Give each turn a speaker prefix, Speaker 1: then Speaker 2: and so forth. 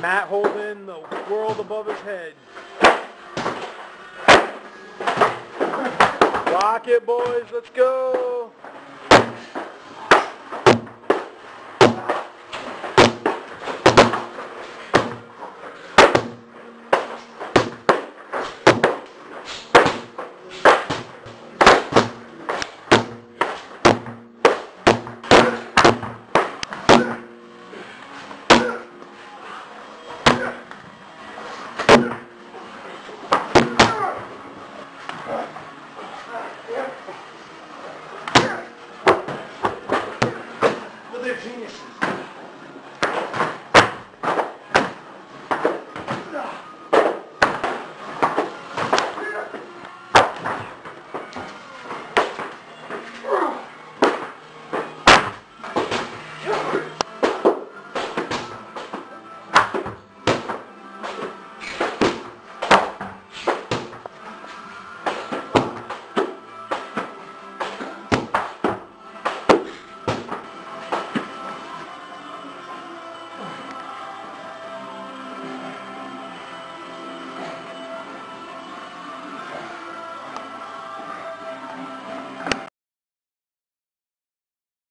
Speaker 1: Matt holding the world above his head. Rock it, boys. Let's go. Virgínia,